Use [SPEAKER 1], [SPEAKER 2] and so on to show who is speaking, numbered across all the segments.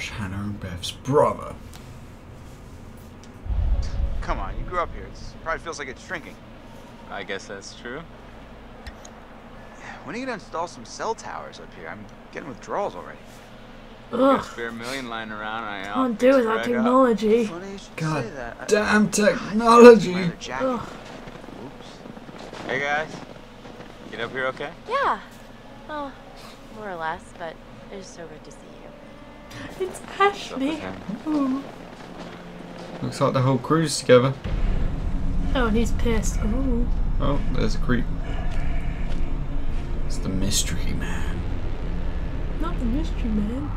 [SPEAKER 1] Josh,
[SPEAKER 2] Hannah and Beth's brother.
[SPEAKER 3] Come on, you grew up here. It probably feels like it's shrinking.
[SPEAKER 4] I guess that's true.
[SPEAKER 3] When are you gonna install some cell towers up here? I'm getting withdrawals already.
[SPEAKER 4] Got a
[SPEAKER 1] Ugh.
[SPEAKER 4] spare million lying around. I
[SPEAKER 1] Can't do without technology.
[SPEAKER 3] Funny you should
[SPEAKER 2] God
[SPEAKER 3] that.
[SPEAKER 2] Damn technology.
[SPEAKER 1] Ugh.
[SPEAKER 3] Oops.
[SPEAKER 4] Hey guys, get up here okay?
[SPEAKER 5] Yeah. Well, more or less, but it is so good to see you.
[SPEAKER 1] It's
[SPEAKER 4] What's up with
[SPEAKER 1] Ashley. Ooh.
[SPEAKER 2] Looks like the whole crew's together.
[SPEAKER 1] Oh, and he's pissed. Ooh.
[SPEAKER 2] Oh, there's a creep. It's the mystery man.
[SPEAKER 1] Not the mystery man.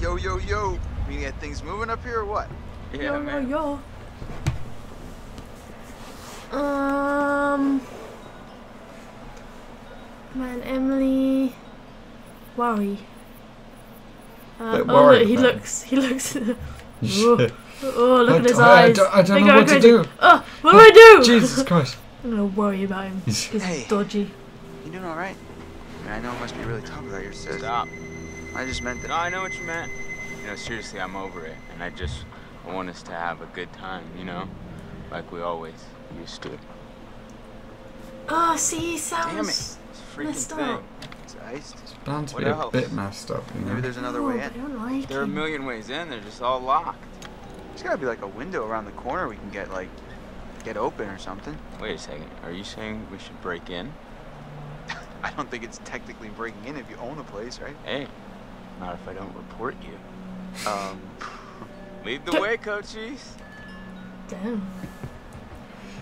[SPEAKER 3] Yo, yo, yo. We get things moving up here or what?
[SPEAKER 4] Yeah,
[SPEAKER 1] yo,
[SPEAKER 4] man.
[SPEAKER 1] yo, yo. Um. Man, Emily. Worry. Uh, oh, look, he
[SPEAKER 2] about
[SPEAKER 1] looks. He looks.
[SPEAKER 2] Shit.
[SPEAKER 1] oh, look
[SPEAKER 2] I
[SPEAKER 1] at his
[SPEAKER 2] d- I
[SPEAKER 1] eyes.
[SPEAKER 2] don't- I don't know
[SPEAKER 1] go
[SPEAKER 2] what to do.
[SPEAKER 1] Oh, what do I do?
[SPEAKER 2] Jesus Christ.
[SPEAKER 1] I'm gonna worry about him. He's
[SPEAKER 3] Hey.
[SPEAKER 1] dodgy.
[SPEAKER 3] You doing alright? I mean, I know it must be really tough without your sis.
[SPEAKER 4] Stop.
[SPEAKER 3] I just meant
[SPEAKER 4] No,
[SPEAKER 3] that.
[SPEAKER 4] I know what you meant. You know, seriously, I'm over it, and I just I want us to have a good time. You know, like we always used to.
[SPEAKER 1] Oh, see, he
[SPEAKER 4] Damn it!
[SPEAKER 1] sounds
[SPEAKER 4] This freaking
[SPEAKER 1] messed
[SPEAKER 4] thing.
[SPEAKER 1] Up.
[SPEAKER 3] It's.
[SPEAKER 2] Bound to
[SPEAKER 4] What
[SPEAKER 2] be a bit messed up, you
[SPEAKER 3] Maybe
[SPEAKER 2] know.
[SPEAKER 3] there's another
[SPEAKER 1] Oh,
[SPEAKER 3] way
[SPEAKER 1] I
[SPEAKER 3] in.
[SPEAKER 1] don't like
[SPEAKER 4] There are a million ways in. They're just all locked.
[SPEAKER 3] There's gotta be like a window around the corner we can get like get open or something.
[SPEAKER 4] Wait a second. Are you saying we should break in?
[SPEAKER 3] I don't think it's technically breaking in if you own a place, right?
[SPEAKER 4] Hey, not if I don't report you.
[SPEAKER 3] Um,
[SPEAKER 4] Lead the way, Cochise.
[SPEAKER 1] Damn.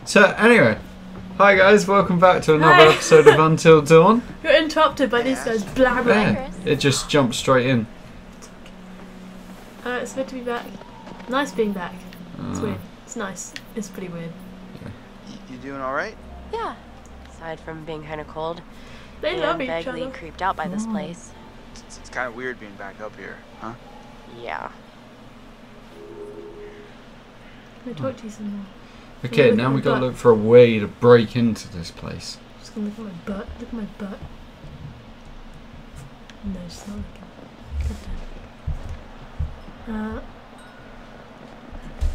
[SPEAKER 2] So, anyway. Hi guys, welcome back to another
[SPEAKER 1] Hi.
[SPEAKER 2] episode of Until Dawn.
[SPEAKER 1] You're interrupted by these guys blabbering.
[SPEAKER 2] Yeah, it just jumped straight in.
[SPEAKER 1] Uh, it's good to be back. Nice being back. It's
[SPEAKER 2] Uh,
[SPEAKER 1] weird. It's nice. It's pretty weird.
[SPEAKER 3] y- you doing alright?
[SPEAKER 5] Yeah. Aside from being kind of cold
[SPEAKER 1] They
[SPEAKER 5] and
[SPEAKER 1] love each
[SPEAKER 5] vaguely
[SPEAKER 1] other.
[SPEAKER 5] creeped out by this
[SPEAKER 1] Mm.
[SPEAKER 5] place.
[SPEAKER 3] It's, it's kind of weird being back up here, huh?
[SPEAKER 5] Yeah.
[SPEAKER 1] Can I talk to you some more?
[SPEAKER 2] Okay, now we gotta
[SPEAKER 1] butt.
[SPEAKER 2] look for a way to break into this place.
[SPEAKER 1] Just gonna look at my butt. Look at my butt. No, she's not looking. Good. Uh.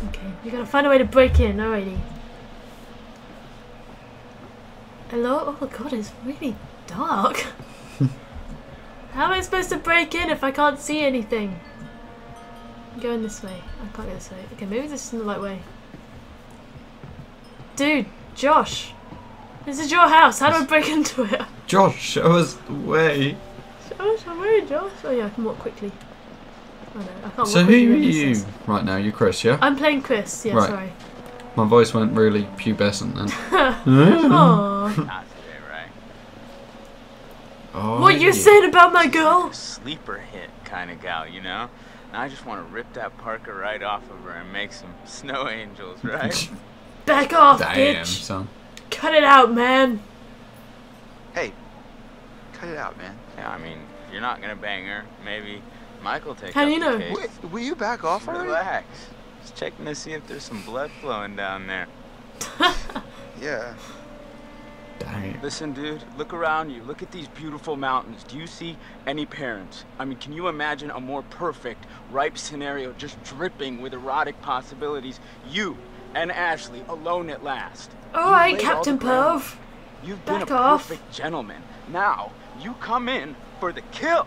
[SPEAKER 1] Okay, we gotta find a way to break in. Alrighty. Hello? Oh god, it's really dark. How am I supposed to break in if I can't see anything? I'm going this way. I can't go this way. Okay, maybe this isn't the right way. Dude, Josh. This is your house. How do I break into it?
[SPEAKER 2] Josh, show us the way.
[SPEAKER 1] Josh, I'm worried, Josh. Oh yeah, I can walk quickly. Oh no, I can't
[SPEAKER 2] So
[SPEAKER 1] walk
[SPEAKER 2] who are you
[SPEAKER 1] is-
[SPEAKER 2] right now? You're Chris, yeah?
[SPEAKER 1] I'm playing Chris. Yeah,
[SPEAKER 2] Right.
[SPEAKER 1] sorry.
[SPEAKER 2] My voice went really pubescent then.
[SPEAKER 1] Aww.
[SPEAKER 4] Not today, right?
[SPEAKER 2] Oh,
[SPEAKER 1] what you
[SPEAKER 2] yeah.
[SPEAKER 1] saying about my girl?
[SPEAKER 4] Sleeper hit kind of gal, you know? And I just want to rip that parka right off of her and make some snow angels, right?
[SPEAKER 1] Back off,
[SPEAKER 2] Damn,
[SPEAKER 1] bitch.
[SPEAKER 2] son.
[SPEAKER 1] Cut it out, man.
[SPEAKER 3] Hey, cut it out, man.
[SPEAKER 4] yeah, I mean, you're not gonna bang her, maybe Michael take
[SPEAKER 1] How do you know?
[SPEAKER 3] Wait, will you back off already?
[SPEAKER 4] Relax. Just checking to see if there's some blood flowing down there.
[SPEAKER 3] Yeah.
[SPEAKER 2] Damn.
[SPEAKER 4] Listen, dude, look around you. Look at these beautiful mountains. Do you see any parents? I mean, can you imagine a more perfect, ripe scenario just dripping with erotic possibilities? You and Ashley alone at last.
[SPEAKER 1] All right,
[SPEAKER 4] laid all
[SPEAKER 1] Captain
[SPEAKER 4] the ground.
[SPEAKER 1] Perv.
[SPEAKER 4] You've been
[SPEAKER 1] Back
[SPEAKER 4] a
[SPEAKER 1] off.
[SPEAKER 4] perfect gentleman. Now, you come in for the kill.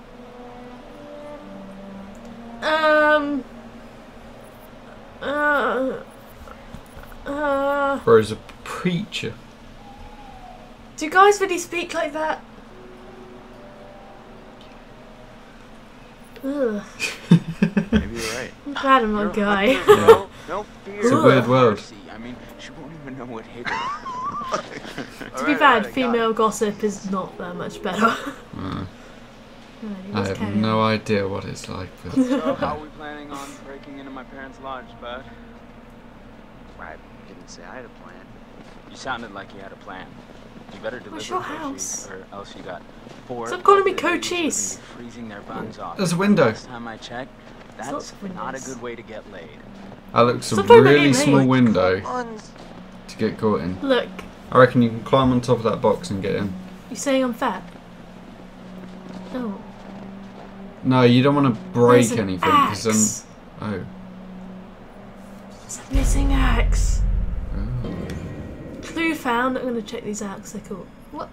[SPEAKER 1] Um. Uh. Uh.
[SPEAKER 2] Bro's a preacher.
[SPEAKER 1] Do you guys really speak like that? Ugh.
[SPEAKER 3] Maybe you're right.
[SPEAKER 1] I'm glad I'm not a guy.
[SPEAKER 4] a hunter, bro. No fear.
[SPEAKER 1] It's a
[SPEAKER 4] no
[SPEAKER 2] weird world.
[SPEAKER 4] I mean, she won't even know what hit her.
[SPEAKER 1] to be fair, female gossip is not that much better.
[SPEAKER 2] Mm.
[SPEAKER 1] Alrighty,
[SPEAKER 2] I have
[SPEAKER 1] carry
[SPEAKER 2] no idea what it's like. But
[SPEAKER 4] so, how are we planning on breaking into my parents' lodge, bud?
[SPEAKER 3] I didn't say I had a plan.
[SPEAKER 4] You sounded like you had a plan. You better deliver,
[SPEAKER 1] What's your
[SPEAKER 4] Cochise,
[SPEAKER 1] house?
[SPEAKER 4] or else you got four.
[SPEAKER 1] Stop calling me
[SPEAKER 4] other ladies who are
[SPEAKER 1] Cochise.
[SPEAKER 4] Freezing their buns off.
[SPEAKER 2] There's a window.
[SPEAKER 4] Last time I checked,
[SPEAKER 1] There's
[SPEAKER 4] that's not a good way to get laid.
[SPEAKER 2] that looks a
[SPEAKER 1] Stop talking
[SPEAKER 2] really small
[SPEAKER 1] mate.
[SPEAKER 2] window to get caught in.
[SPEAKER 1] Look,
[SPEAKER 2] I reckon you can climb on top of that box and get in.
[SPEAKER 1] You saying I'm fat? Oh.
[SPEAKER 2] No, you don't want to break
[SPEAKER 1] an
[SPEAKER 2] anything because then. Oh.
[SPEAKER 1] There's a missing axe.
[SPEAKER 2] oh.
[SPEAKER 1] Clue found. I'm gonna check these out 'cause they're cool. What?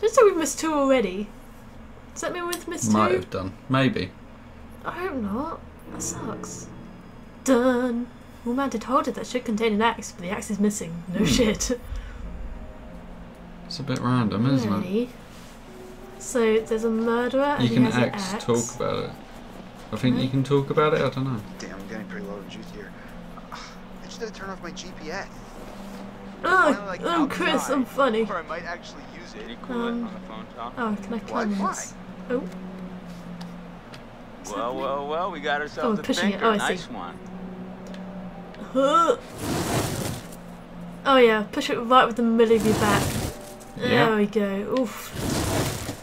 [SPEAKER 1] Did say we missed two already? Does that mean we've missed
[SPEAKER 2] Might
[SPEAKER 1] two?
[SPEAKER 2] have done. Maybe.
[SPEAKER 1] I hope not. That sucks. Done. Well, mounted holder that should contain an axe, but the axe is missing.
[SPEAKER 2] Hmm.
[SPEAKER 1] No shit.
[SPEAKER 2] It's a bit random, isn't it?
[SPEAKER 1] So there's a murderer and
[SPEAKER 2] You
[SPEAKER 1] he
[SPEAKER 2] can
[SPEAKER 1] has an
[SPEAKER 2] axe,
[SPEAKER 1] axe.
[SPEAKER 2] talk about it. I think you can talk about it. I don't know.
[SPEAKER 3] Damn, I'm getting pretty low of juice here. I just had to turn off my GPS.
[SPEAKER 1] Oh,
[SPEAKER 3] Finally, like,
[SPEAKER 1] oh, Chris, I'm funny.
[SPEAKER 3] Or I might actually use
[SPEAKER 4] Did
[SPEAKER 3] it.
[SPEAKER 4] he cool
[SPEAKER 1] Um,
[SPEAKER 4] it on the phone talk?
[SPEAKER 1] Oh, can I climb this? Oh. What's
[SPEAKER 4] well, well, well, we got
[SPEAKER 1] Oh,
[SPEAKER 4] ourselves
[SPEAKER 1] we're
[SPEAKER 4] a
[SPEAKER 1] pushing it. Oh, I
[SPEAKER 4] nice
[SPEAKER 1] see.
[SPEAKER 4] one.
[SPEAKER 1] Oh yeah, push it right with the middle of your back. There
[SPEAKER 2] Yeah.
[SPEAKER 1] we go. Oof.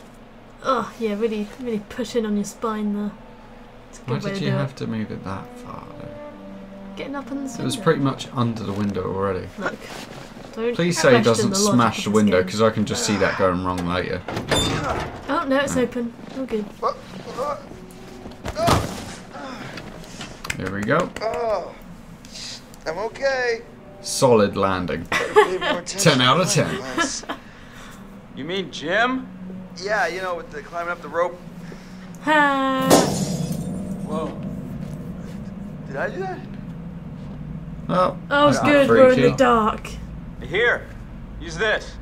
[SPEAKER 1] Oh yeah, really, really push in on your spine there. It's
[SPEAKER 2] Why
[SPEAKER 1] good way
[SPEAKER 2] did
[SPEAKER 1] to
[SPEAKER 2] you have
[SPEAKER 1] it.
[SPEAKER 2] to move it that far? Though?
[SPEAKER 1] Getting up on the
[SPEAKER 2] It was pretty much under the window already.
[SPEAKER 1] Look. Don't
[SPEAKER 2] Please say he
[SPEAKER 1] question
[SPEAKER 2] doesn't
[SPEAKER 1] the
[SPEAKER 2] smash the window because I can just see that going wrong later.
[SPEAKER 1] Oh no, it's open. All good.
[SPEAKER 3] Oh, oh, oh,
[SPEAKER 2] Here we go.
[SPEAKER 3] oh. I'm okay.
[SPEAKER 2] Solid landing.
[SPEAKER 3] Pay more attention
[SPEAKER 2] 10 out of 10.
[SPEAKER 4] You mean Jim?
[SPEAKER 3] Yeah, you know, with the climbing up the rope.
[SPEAKER 1] Ha!
[SPEAKER 4] Whoa.
[SPEAKER 3] Did I do that?
[SPEAKER 2] Oh,
[SPEAKER 1] Oh,
[SPEAKER 2] that's not
[SPEAKER 1] good. We're in the dark.
[SPEAKER 4] Here, use this.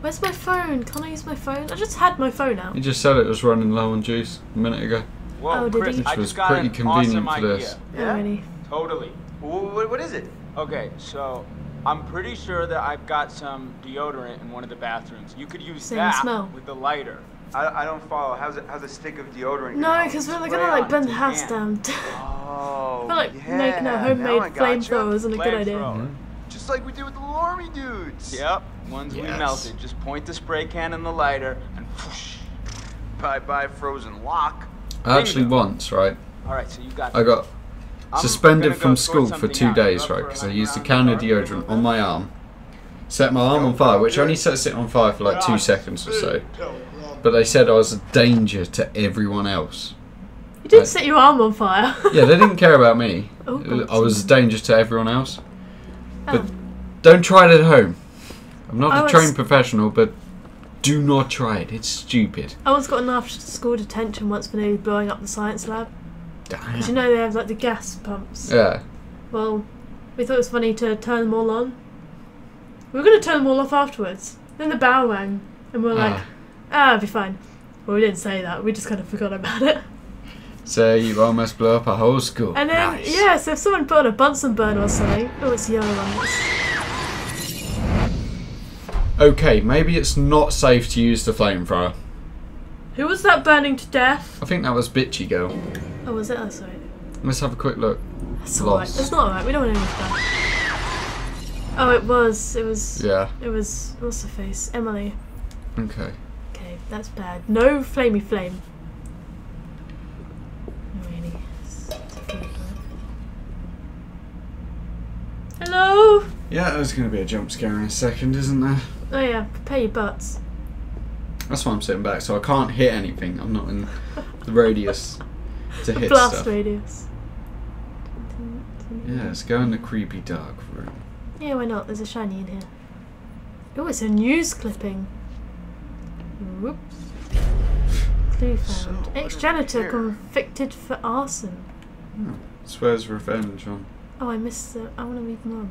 [SPEAKER 1] Where's my phone? Can't I use my phone? I just had my phone out.
[SPEAKER 2] You just said it was running low on juice a minute ago.
[SPEAKER 4] Whoa,
[SPEAKER 1] Oh, did
[SPEAKER 4] Chris,
[SPEAKER 1] he?
[SPEAKER 2] Which
[SPEAKER 4] I
[SPEAKER 2] was
[SPEAKER 4] just got
[SPEAKER 2] pretty
[SPEAKER 4] an
[SPEAKER 2] convenient
[SPEAKER 4] awesome
[SPEAKER 2] for
[SPEAKER 4] idea.
[SPEAKER 2] this.
[SPEAKER 3] Yeah?
[SPEAKER 1] Already.
[SPEAKER 4] Totally.
[SPEAKER 3] Wh- wh- what is it?
[SPEAKER 4] Okay, so I'm pretty sure that I've got some deodorant in one of the bathrooms. You could use
[SPEAKER 1] Same
[SPEAKER 4] that
[SPEAKER 1] smell.
[SPEAKER 4] with the lighter.
[SPEAKER 3] I, I don't follow. How's it? How's a stick of deodorant?
[SPEAKER 1] No, because we're gonna like burn the house
[SPEAKER 4] hand.
[SPEAKER 1] down.
[SPEAKER 3] Oh,
[SPEAKER 1] I feel like
[SPEAKER 3] yeah.
[SPEAKER 1] making a homemade
[SPEAKER 3] I gotcha.
[SPEAKER 1] flamethrower isn't a good idea.
[SPEAKER 4] Flamethrower. Mm-hmm.
[SPEAKER 3] Just like we did with the Lormy dudes.
[SPEAKER 4] Yep, ones we
[SPEAKER 2] Yes.
[SPEAKER 4] melted. Just point the spray can in the lighter and whoosh.
[SPEAKER 3] Bye bye frozen lock.
[SPEAKER 2] Actually,
[SPEAKER 4] Bingo.
[SPEAKER 2] once, right?
[SPEAKER 4] All right, so you got.
[SPEAKER 2] I got
[SPEAKER 4] I'm
[SPEAKER 2] suspended
[SPEAKER 4] gonna go
[SPEAKER 2] from school for two
[SPEAKER 4] out.
[SPEAKER 2] Days, right? Because I used a can of deodorant on my arm, set my arm on fire, which only sets it on fire for like two ah, seconds or so. But they said I was a danger to everyone else.
[SPEAKER 1] You did
[SPEAKER 2] Right.
[SPEAKER 1] set your arm on fire.
[SPEAKER 2] Yeah, they didn't care about me.
[SPEAKER 1] Oh,
[SPEAKER 2] I was a danger to everyone else. But
[SPEAKER 1] Oh.
[SPEAKER 2] don't try it at home. I'm not
[SPEAKER 1] Oh,
[SPEAKER 2] a trained professional, but do not try it. It's stupid.
[SPEAKER 1] I once got an after school detention once for nearly blowing up the science lab. Because you know they have like the gas pumps.
[SPEAKER 2] Yeah.
[SPEAKER 1] Well, we thought it was funny to turn them all on. We were going to turn them all off afterwards. Then the bell rang, and we were like,
[SPEAKER 2] Ah.
[SPEAKER 1] ah, it'll be fine. Well, we didn't say that. We just kind of forgot about it.
[SPEAKER 2] So you almost blew up a whole school.
[SPEAKER 1] And then,
[SPEAKER 2] nice.
[SPEAKER 1] yeah, so if someone put on a Bunsen burner or something, oh, it's yellow ones.
[SPEAKER 2] Okay, maybe it's not safe to use the flamethrower.
[SPEAKER 1] Who was that burning to death?
[SPEAKER 2] I think that was Bitchy Girl.
[SPEAKER 1] Oh, was it? Oh, sorry.
[SPEAKER 2] Let's have a quick look.
[SPEAKER 1] That's alright. That's not alright. We don't want anyone to die. Oh, it was. It was.
[SPEAKER 2] Yeah.
[SPEAKER 1] It was. What's the face? Emily.
[SPEAKER 2] Okay.
[SPEAKER 1] Okay, that's bad. No flamey flame. No, really. It's- it's a flame, right? Hello?
[SPEAKER 2] Yeah, there's going to be a jump scare in a second, isn't there?
[SPEAKER 1] Oh yeah, prepare your butts.
[SPEAKER 2] That's why I'm sitting back, so I can't hit anything. I'm not in the radius to hit
[SPEAKER 1] blast
[SPEAKER 2] stuff.
[SPEAKER 1] radius.
[SPEAKER 2] Yeah, let's go in the creepy dark room.
[SPEAKER 1] Yeah, why not? There's a shiny in here. Oh, it's a news clipping. Whoop. Clue found.
[SPEAKER 3] is
[SPEAKER 1] Ex-janitor convicted for arson. Hmm.
[SPEAKER 2] Swears revenge on.
[SPEAKER 1] Oh, I missed the. I want to read more.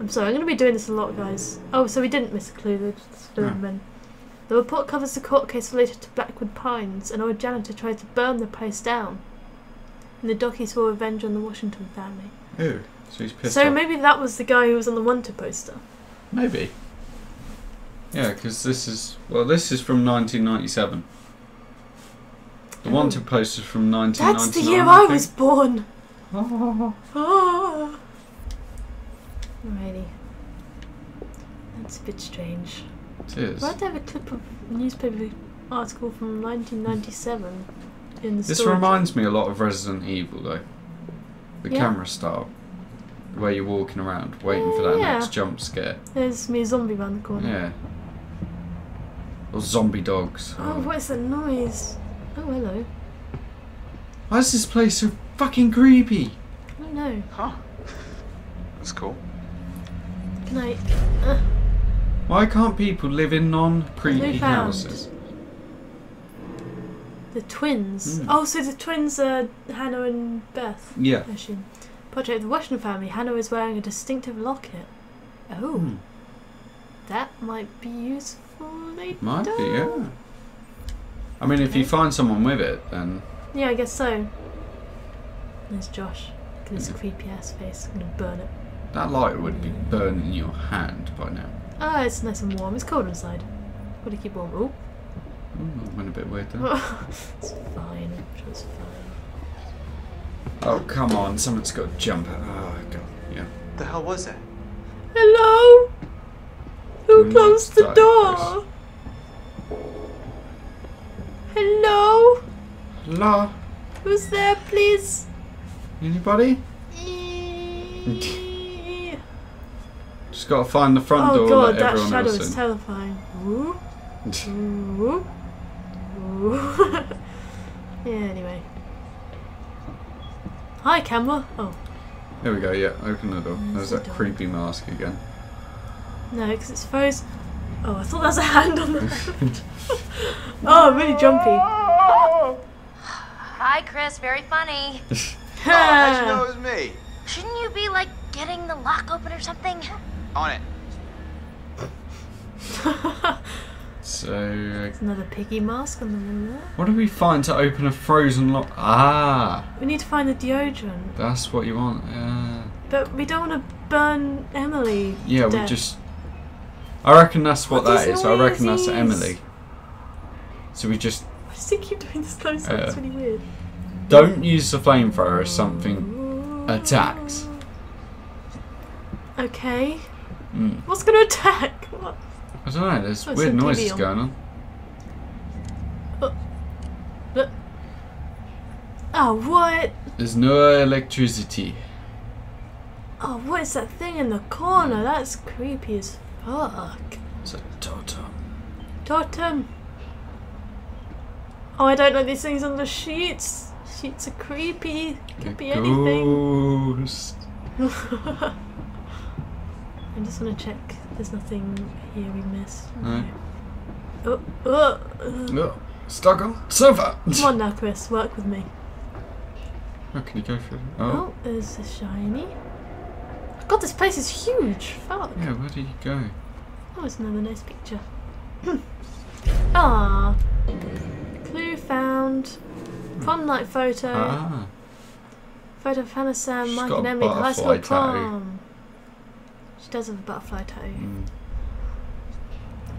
[SPEAKER 1] I'm sorry, I'm going to be doing this a lot, guys. Oh, so we didn't miss a clue. Just threw
[SPEAKER 2] No.
[SPEAKER 1] The report covers the court case related to Blackwood Pines. An old janitor tried to burn the place down. And the doc saw revenge on the Washington family.
[SPEAKER 2] Ooh, so he's pissed
[SPEAKER 1] so
[SPEAKER 2] off.
[SPEAKER 1] maybe that was the guy who was on the wanted poster.
[SPEAKER 2] Maybe. Yeah, because this is well, this is from 1997. The
[SPEAKER 1] Oh.
[SPEAKER 2] wanted poster from 1999.
[SPEAKER 1] That's the year
[SPEAKER 2] I
[SPEAKER 1] I was born.
[SPEAKER 2] think.
[SPEAKER 1] Ah. Alrighty. That's a bit strange.
[SPEAKER 2] It is.
[SPEAKER 1] Why'd they have a clip of a newspaper article from 1997 in the
[SPEAKER 2] This
[SPEAKER 1] storage?
[SPEAKER 2] reminds me a lot of Resident Evil, though. The
[SPEAKER 1] Yeah.
[SPEAKER 2] camera style, where you're walking around waiting for that
[SPEAKER 1] Yeah.
[SPEAKER 2] next jump scare.
[SPEAKER 1] There's me a zombie around the corner.
[SPEAKER 2] Yeah. Or zombie dogs.
[SPEAKER 1] Oh, what is that noise? Oh, hello.
[SPEAKER 2] Why is this place so fucking creepy?
[SPEAKER 1] I don't know.
[SPEAKER 3] Huh. That's cool.
[SPEAKER 1] I? Uh,
[SPEAKER 2] Why can't people live in non-creepy houses?
[SPEAKER 1] the twins.
[SPEAKER 2] Hmm.
[SPEAKER 1] Oh, so the twins are Hannah and Beth.
[SPEAKER 2] Yeah.
[SPEAKER 1] I assume. Portrait of the Washington family. Hannah is wearing a distinctive locket. Oh,
[SPEAKER 2] Hmm.
[SPEAKER 1] that might be useful later.
[SPEAKER 2] Might be, yeah. I mean, if you find someone with it, then
[SPEAKER 1] Yeah, I guess so. There's Josh. Look at his
[SPEAKER 2] Mhm.
[SPEAKER 1] creepy ass face. I'm gonna burn it.
[SPEAKER 2] That light would be burning your hand by now.
[SPEAKER 1] Ah, it's nice and warm. It's cold inside. Gotta keep warm. Ooh.
[SPEAKER 2] Ooh, that went a bit weird there.
[SPEAKER 1] it's fine. I'm sure it's fine.
[SPEAKER 2] Oh, come on. Someone's got to jump. Oh, God. Yeah.
[SPEAKER 3] The hell was that?
[SPEAKER 1] Hello? Who
[SPEAKER 2] Do
[SPEAKER 1] closed the door? Hello?
[SPEAKER 2] La.
[SPEAKER 1] Who's there, please?
[SPEAKER 2] Anybody? Mm. Just got to find the front
[SPEAKER 1] oh
[SPEAKER 2] door Oh
[SPEAKER 1] god,
[SPEAKER 2] that
[SPEAKER 1] that shadow is
[SPEAKER 2] in.
[SPEAKER 1] terrifying. Ooh. Ooh. Ooh. yeah, anyway. Hi, camera. Oh,
[SPEAKER 2] There we go, yeah, open the door. There's
[SPEAKER 1] There's the
[SPEAKER 2] that
[SPEAKER 1] door.
[SPEAKER 2] creepy mask again.
[SPEAKER 1] no, because it's froze. Oh, I thought that was a hand on the. oh, I'm really jumpy.
[SPEAKER 5] Hi, Chris. Very funny.
[SPEAKER 3] Oh, how'd you know it was me?
[SPEAKER 5] Shouldn't you be like getting the lock open or something?
[SPEAKER 3] On it.
[SPEAKER 2] So, uh,
[SPEAKER 1] Another piggy mask on the wall there.
[SPEAKER 2] what do we find to open a frozen lock? Ah,
[SPEAKER 1] We need to find the deodorant.
[SPEAKER 2] that's what you want. Yeah,
[SPEAKER 1] But we don't want to burn Emily.
[SPEAKER 2] yeah
[SPEAKER 1] to
[SPEAKER 2] we
[SPEAKER 1] death.
[SPEAKER 2] just. I reckon that's what
[SPEAKER 1] What
[SPEAKER 2] that
[SPEAKER 1] is
[SPEAKER 2] is. I reckon that's? Emily. So we just
[SPEAKER 1] Why does he keep doing this close up? It's
[SPEAKER 2] Uh,
[SPEAKER 1] really weird.
[SPEAKER 2] don't use the flamethrower as something attacks.
[SPEAKER 1] Okay.
[SPEAKER 2] Mm.
[SPEAKER 1] What's going to attack? What?
[SPEAKER 2] I don't know. There's
[SPEAKER 1] Oh,
[SPEAKER 2] weird noises
[SPEAKER 1] on.
[SPEAKER 2] going on.
[SPEAKER 1] Oh, what?
[SPEAKER 2] There's no electricity.
[SPEAKER 1] Oh, what is that thing in the corner? That's creepy as fuck.
[SPEAKER 2] It's a totem.
[SPEAKER 1] Totem. Oh, I don't like these things on the sheets. Sheets are creepy. Could be
[SPEAKER 2] A
[SPEAKER 1] anything. I just want to check. There's nothing here we missed.
[SPEAKER 2] No.
[SPEAKER 1] Oh, oh, uh.
[SPEAKER 2] Oh, stuck on sofa.
[SPEAKER 1] Come on now, Chris. Work with me.
[SPEAKER 2] How can you go through?
[SPEAKER 1] Oh,
[SPEAKER 2] Oh,
[SPEAKER 1] there's a shiny. God, this place is huge. Fuck.
[SPEAKER 2] yeah. Where did you go?
[SPEAKER 1] Oh, it's another nice picture. Ah. Clue found. Prom night photo.
[SPEAKER 2] Ah,
[SPEAKER 1] Photo of Hannah, Sam,
[SPEAKER 2] She's
[SPEAKER 1] Mike, and Emily high school prom. She does have a butterfly tattoo.
[SPEAKER 2] mm.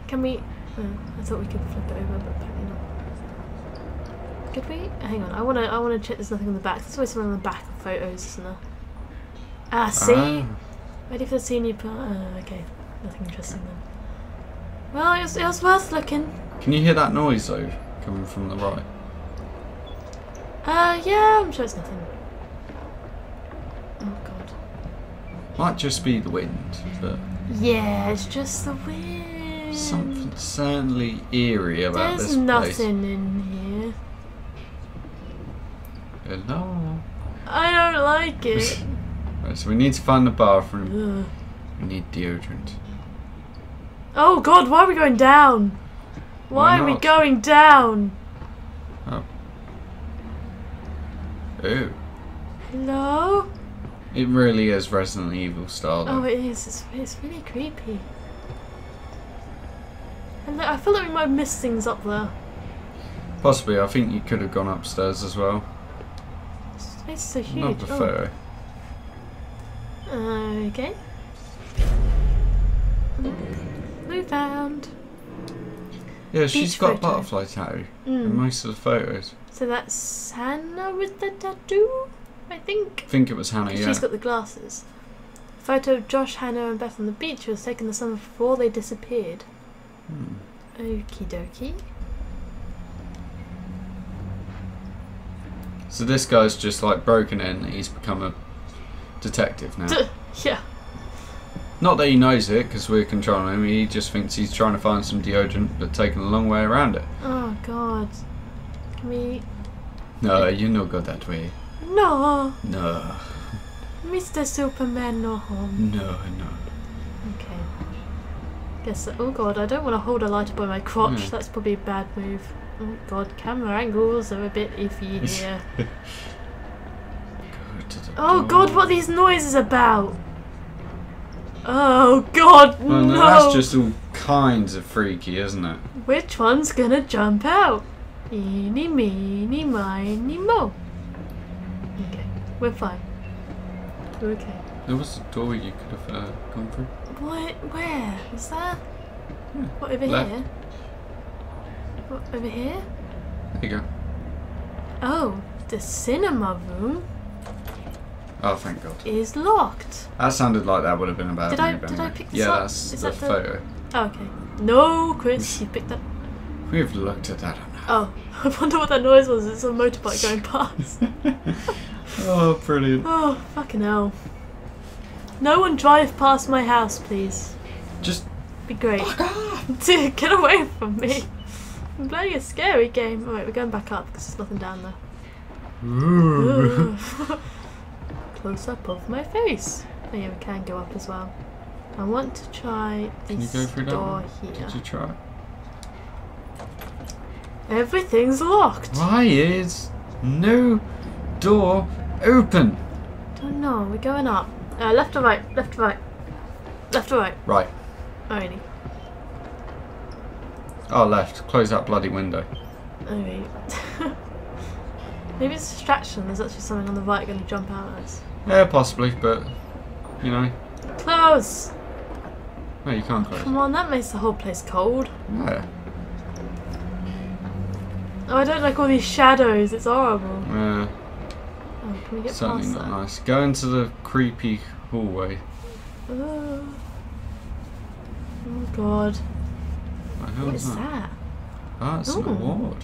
[SPEAKER 1] Can we? Oh, I thought we could flip it over, but apparently not. Could we? Hang on. I wanna. I wanna check. There's nothing on the back. There's always something on the back of photos, isn't there? Ah, see.
[SPEAKER 2] Ah.
[SPEAKER 1] Ready for the senior part? Oh, okay. Nothing interesting then. Well, it was, it was worth looking.
[SPEAKER 2] Can you hear that noise though, coming from the right?
[SPEAKER 1] Uh, yeah, I'm sure it's nothing. Oh god.
[SPEAKER 2] Might just be the wind, but
[SPEAKER 1] Yeah, it's just the wind.
[SPEAKER 2] something certainly eerie about
[SPEAKER 1] There's
[SPEAKER 2] this
[SPEAKER 1] nothing in here.
[SPEAKER 2] place. Hello.
[SPEAKER 1] I don't like it.
[SPEAKER 2] Right, so we need to find the bathroom.
[SPEAKER 1] Ugh.
[SPEAKER 2] We need deodorant.
[SPEAKER 1] Oh god, why are we going down? Why,
[SPEAKER 2] Why
[SPEAKER 1] are we going down?
[SPEAKER 2] Ooh.
[SPEAKER 1] Hello?
[SPEAKER 2] It really is Resident Evil style.
[SPEAKER 1] Oh, it is. It's, it's really creepy. And I feel like we might have missed things up there.
[SPEAKER 2] Possibly, I think you could have gone upstairs as well.
[SPEAKER 1] This is so huge.
[SPEAKER 2] Another
[SPEAKER 1] Oh.
[SPEAKER 2] photo.
[SPEAKER 1] Okay. We found.
[SPEAKER 2] Yeah, she's got a
[SPEAKER 1] photo.
[SPEAKER 2] butterfly tattoo in
[SPEAKER 1] Mm.
[SPEAKER 2] most of the photos.
[SPEAKER 1] So that's Hannah with the tattoo, I think.
[SPEAKER 2] I think it was Hannah, yeah.
[SPEAKER 1] She's got the glasses. Photo of Josh, Hannah, and Beth on the beach was taken the summer before they disappeared.
[SPEAKER 2] Hmm.
[SPEAKER 1] Okie dokie.
[SPEAKER 2] So this guy's just like broken in. He's become a detective now.
[SPEAKER 1] yeah.
[SPEAKER 2] Not that he knows it, because we're controlling him. He just thinks he's trying to find some deodorant, but taking a long way around it.
[SPEAKER 1] Oh god. Can we.
[SPEAKER 2] No, you no go that way.
[SPEAKER 1] No!
[SPEAKER 2] No,
[SPEAKER 1] Mr. Superman, no home.
[SPEAKER 2] no, no.
[SPEAKER 1] Okay. Guess. Oh god, I don't want to hold a lighter by my crotch.
[SPEAKER 2] Hmm.
[SPEAKER 1] That's probably a bad move. Oh god, camera angles are a bit iffy here.
[SPEAKER 2] Go
[SPEAKER 1] oh
[SPEAKER 2] door.
[SPEAKER 1] god, what are these noises about? Oh god,
[SPEAKER 2] Well, no,
[SPEAKER 1] no!
[SPEAKER 2] that's just all kinds of freaky, isn't it?
[SPEAKER 1] Which one's gonna jump out? Eeny, meeny, miny, mo. We're fine. We're okay.
[SPEAKER 2] There was a door you could have uh, gone through.
[SPEAKER 1] What? Where? Is that?
[SPEAKER 2] Hmm.
[SPEAKER 1] What, over
[SPEAKER 2] Left.
[SPEAKER 1] here? What, over here?
[SPEAKER 2] There you go.
[SPEAKER 1] Oh, the cinema room
[SPEAKER 2] Oh, thank God.
[SPEAKER 1] is locked.
[SPEAKER 2] That sounded like that would have been a bad
[SPEAKER 1] Did I- did I pick this
[SPEAKER 2] Yeah,
[SPEAKER 1] up?
[SPEAKER 2] that's
[SPEAKER 1] Is
[SPEAKER 2] the
[SPEAKER 1] that the-
[SPEAKER 2] photo.
[SPEAKER 1] Oh, okay. No, Chris, you picked that.
[SPEAKER 2] We've looked at that enough.
[SPEAKER 1] Oh, I wonder what that noise was. It's a motorbike going past.
[SPEAKER 2] oh, brilliant.
[SPEAKER 1] Oh, fucking hell. No one drive past my house, please.
[SPEAKER 2] Just
[SPEAKER 1] Be great. Dude, get away from me. I'm playing a scary game. Alright, we're going back up because there's nothing down there. Ooh. Close up of my face. Oh yeah, we can go up as well. I want to try
[SPEAKER 2] Can you
[SPEAKER 1] this
[SPEAKER 2] go through that
[SPEAKER 1] door
[SPEAKER 2] one?
[SPEAKER 1] here.
[SPEAKER 2] Did you try?
[SPEAKER 1] Everything's locked.
[SPEAKER 2] Why is no door open?
[SPEAKER 1] Don't know. We're going up. Uh, left or right? Left or right? Left or right?
[SPEAKER 2] Right.
[SPEAKER 1] Alrighty.
[SPEAKER 2] Oh, left. Close that bloody window.
[SPEAKER 1] Alright. Maybe it's a distraction. There's actually something on the right going to jump out at us.
[SPEAKER 2] Yeah, possibly, but you know,
[SPEAKER 1] Close!
[SPEAKER 2] no, you can't close.
[SPEAKER 1] Come on, that makes the whole place cold.
[SPEAKER 2] Yeah.
[SPEAKER 1] Oh, I don't like all these shadows. It's horrible.
[SPEAKER 2] Yeah.
[SPEAKER 1] Oh, can we get
[SPEAKER 2] Certainly
[SPEAKER 1] past
[SPEAKER 2] not
[SPEAKER 1] that?
[SPEAKER 2] nice. Go into the creepy hallway.
[SPEAKER 1] Oh. oh god.
[SPEAKER 2] What the hell
[SPEAKER 1] What
[SPEAKER 2] is that?
[SPEAKER 1] that?
[SPEAKER 2] Ah, it's an award.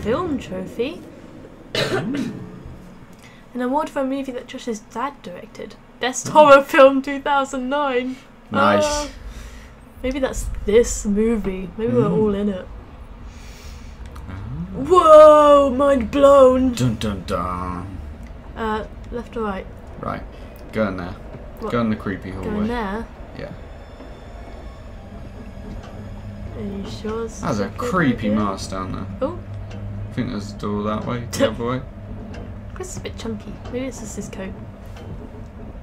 [SPEAKER 1] Film trophy? An award for a movie that Josh's dad directed. Best horror film 2009.
[SPEAKER 2] Nice.
[SPEAKER 1] Ah. maybe that's this movie. Maybe we're
[SPEAKER 2] Mm.
[SPEAKER 1] all in it.
[SPEAKER 2] Ah.
[SPEAKER 1] Whoa! Mind blown!
[SPEAKER 2] Dun dun dun.
[SPEAKER 1] Uh, left or right?
[SPEAKER 2] Right. Go in there.
[SPEAKER 1] What?
[SPEAKER 2] Go in the creepy
[SPEAKER 1] Go
[SPEAKER 2] hallway.
[SPEAKER 1] in there.
[SPEAKER 2] Yeah.
[SPEAKER 1] Are you sure?
[SPEAKER 2] There's a creepy
[SPEAKER 1] idea?
[SPEAKER 2] mask down there.
[SPEAKER 1] Oh,
[SPEAKER 2] I think there's a door that way, the other way.
[SPEAKER 1] Chris is a bit chunky. Maybe it's just his coat.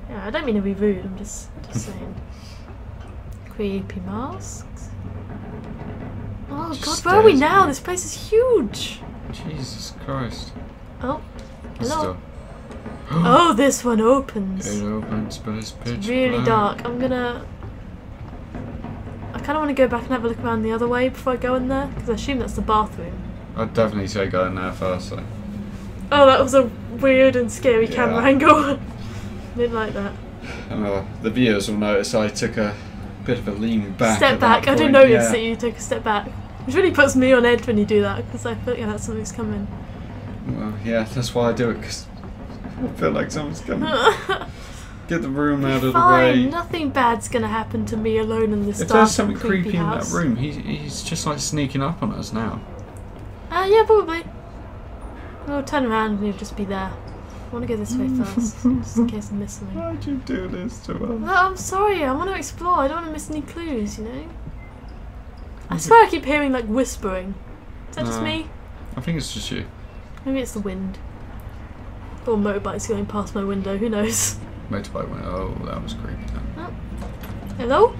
[SPEAKER 1] Yeah, I don't mean to be rude. I'm just just saying. Creepy masks. Oh
[SPEAKER 2] Just
[SPEAKER 1] God, where are we now? This place is huge.
[SPEAKER 2] Jesus Christ.
[SPEAKER 1] Oh,
[SPEAKER 2] This
[SPEAKER 1] hello. Oh, this one opens.
[SPEAKER 2] It opens, but it's pitch
[SPEAKER 1] It's really
[SPEAKER 2] black.
[SPEAKER 1] dark. I'm gonna. I kind of want to go back and have a look around the other way before I go in there because I assume that's the bathroom.
[SPEAKER 2] I'd definitely say go in there first, though.
[SPEAKER 1] Oh, that was a weird and scary camera angle. Didn't like that.
[SPEAKER 2] And, uh, the viewers will notice I took a bit of a lean back.
[SPEAKER 1] step back. I didn't notice
[SPEAKER 2] yeah.
[SPEAKER 1] that you took a step back. Which really puts me on edge when you do that because I feel yeah that something's coming.
[SPEAKER 2] Well, yeah, that's why I do it, because I feel like someone's coming. Get the room out of the
[SPEAKER 1] Fine,
[SPEAKER 2] way.
[SPEAKER 1] nothing bad's gonna happen to me alone in this
[SPEAKER 2] If
[SPEAKER 1] dark
[SPEAKER 2] there's something
[SPEAKER 1] creepy
[SPEAKER 2] creepy in that room, he, he's just like sneaking up on us now.
[SPEAKER 1] Ah, yeah, probably. We'll turn around and he'll just be there. I want to go this way first, just in case I miss something.
[SPEAKER 2] Why'd you do this to us?
[SPEAKER 1] I'm sorry. I want to explore. I don't want to miss any clues. You know. I swear I keep hearing like whispering. Is that just me?
[SPEAKER 2] I think it's just you.
[SPEAKER 1] Maybe it's the wind. Or motorbikes going past my window. Who knows?
[SPEAKER 2] Motorbike went, oh, that was creepy then. Oh.
[SPEAKER 1] Hello?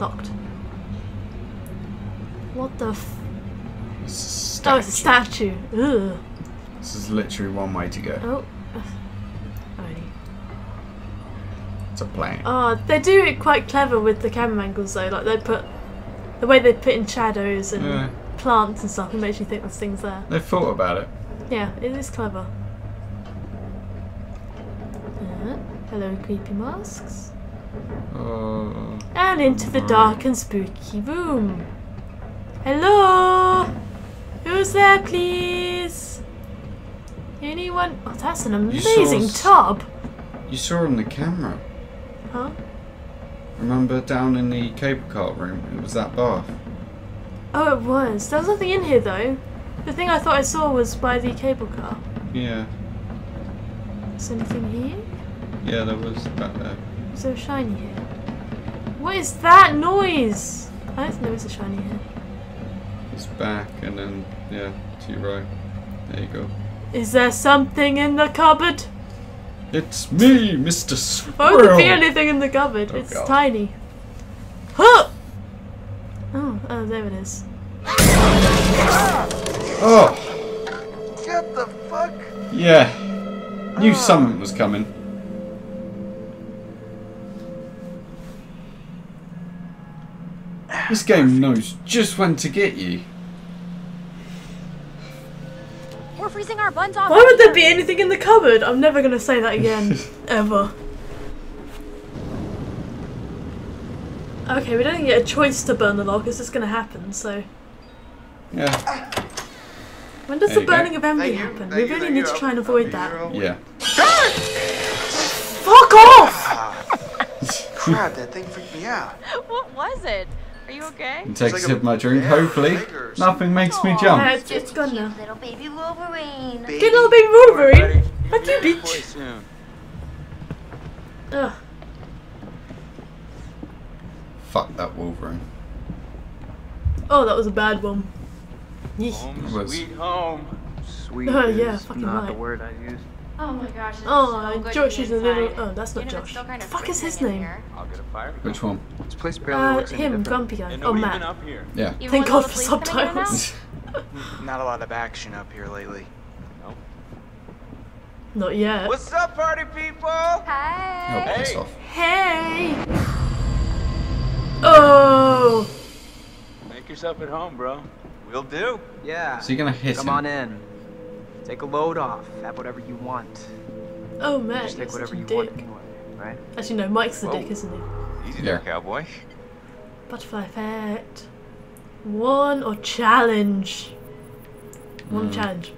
[SPEAKER 1] Locked. What the? F-
[SPEAKER 2] It's a
[SPEAKER 1] oh, it's a
[SPEAKER 2] statue.
[SPEAKER 1] Ugh.
[SPEAKER 2] This is literally one way to go.
[SPEAKER 1] Oh. Alrighty.
[SPEAKER 2] It's a plan.
[SPEAKER 1] Oh, ah, they do it quite clever with the camera angles though. Like they put the way they put in shadows and
[SPEAKER 2] Yeah.
[SPEAKER 1] plants and stuff. It makes you think there's things there.
[SPEAKER 2] They've thought about it.
[SPEAKER 1] Yeah, it is clever. Uh, hello, creepy masks.
[SPEAKER 2] Oh,
[SPEAKER 1] And into the dark and spooky room. Hello? Who's there, please? Anyone? Oh, that's an
[SPEAKER 2] You saw
[SPEAKER 1] amazing tub.
[SPEAKER 2] you saw on the camera.
[SPEAKER 1] Huh?
[SPEAKER 2] Remember down in the cable car room? It was that bath.
[SPEAKER 1] Oh, it was. There was nothing in here though. The thing I thought I saw was by the cable car.
[SPEAKER 2] Yeah.
[SPEAKER 1] Is there anything here?
[SPEAKER 2] Yeah, there was back there.
[SPEAKER 1] Is there a shiny here? What is that noise? I don't think there is a shiny here.
[SPEAKER 2] It's back and then, yeah, to your right. There you go.
[SPEAKER 1] Is there something in the cupboard?
[SPEAKER 2] It's me, Mr.
[SPEAKER 1] Why would there be
[SPEAKER 2] Squirrel!
[SPEAKER 1] anything in the cupboard?
[SPEAKER 2] Oh,
[SPEAKER 1] it's
[SPEAKER 2] God.
[SPEAKER 1] tiny. Huh! Oh, oh, there it is.
[SPEAKER 2] Oh!
[SPEAKER 3] What the fuck?
[SPEAKER 2] Yeah. Knew ah. something was coming. This game knows just when to get you.
[SPEAKER 5] Our buns off.
[SPEAKER 1] Why would there be anything in the cupboard? I'm never gonna say that again. ever. Okay, we don't get a choice to burn the log, it's just gonna happen, so.
[SPEAKER 2] Yeah.
[SPEAKER 1] When does
[SPEAKER 2] There
[SPEAKER 1] the
[SPEAKER 2] you go.
[SPEAKER 1] burning of
[SPEAKER 3] envy
[SPEAKER 1] happen?
[SPEAKER 3] thank
[SPEAKER 1] We really need to try and avoid that.
[SPEAKER 3] be your own-
[SPEAKER 2] Yeah.
[SPEAKER 1] Fuck off! Ah.
[SPEAKER 3] Crap, that thing freaked me out.
[SPEAKER 5] What was it? Are you okay?
[SPEAKER 2] And take a sip of my drink, hopefully. Nothing makes me jump.
[SPEAKER 1] Yeah, it's, it's gone now.
[SPEAKER 5] Little baby Wolverine.
[SPEAKER 3] Baby.
[SPEAKER 1] Good little baby Wolverine! Fuck you,
[SPEAKER 4] You'll be a
[SPEAKER 1] bitch! Ugh.
[SPEAKER 2] Fuck that Wolverine.
[SPEAKER 1] Oh, that was a bad one. Yeesh.
[SPEAKER 4] Home sweet home.
[SPEAKER 3] Sweet
[SPEAKER 1] Oh,
[SPEAKER 3] is
[SPEAKER 1] yeah, fucking
[SPEAKER 3] not the word I use.
[SPEAKER 5] Oh my gosh. It's
[SPEAKER 1] Oh,
[SPEAKER 5] so good
[SPEAKER 1] Josh is a little. Oh, that's not
[SPEAKER 5] You know,
[SPEAKER 1] Josh.
[SPEAKER 5] still kind of
[SPEAKER 1] Fuck is his name?
[SPEAKER 5] here.
[SPEAKER 4] I'll get a fire.
[SPEAKER 2] Which one?
[SPEAKER 3] This place barely
[SPEAKER 1] Uh,
[SPEAKER 3] looks
[SPEAKER 1] him,
[SPEAKER 3] different.
[SPEAKER 1] grumpy guy. Oh, Matt.
[SPEAKER 4] up here.
[SPEAKER 2] Yeah.
[SPEAKER 5] Even
[SPEAKER 1] Thank God for
[SPEAKER 5] police coming in and
[SPEAKER 1] subtitles.
[SPEAKER 3] Not a lot of action up here lately. No.
[SPEAKER 1] Not yet.
[SPEAKER 4] What's up, party people?
[SPEAKER 2] Oh,
[SPEAKER 5] Hey.
[SPEAKER 2] piss
[SPEAKER 4] Hey.
[SPEAKER 2] off.
[SPEAKER 1] Hey! Oh!
[SPEAKER 4] Make yourself at home, bro.
[SPEAKER 3] We'll do. Yeah.
[SPEAKER 2] So you're gonna hit
[SPEAKER 3] Come
[SPEAKER 2] him?
[SPEAKER 3] on in. Take a load off. Have whatever you want.
[SPEAKER 1] Oh, man,
[SPEAKER 3] Just
[SPEAKER 1] you're
[SPEAKER 3] take whatever you
[SPEAKER 1] dick.
[SPEAKER 3] want anyway, right?
[SPEAKER 1] Actually, no, Mike's the
[SPEAKER 4] Whoa.
[SPEAKER 1] dick, isn't he?
[SPEAKER 4] Easy
[SPEAKER 2] Yeah.
[SPEAKER 4] there, cowboy.
[SPEAKER 1] Butterfly effect. One or challenge? One
[SPEAKER 2] Hmm.
[SPEAKER 1] challenge.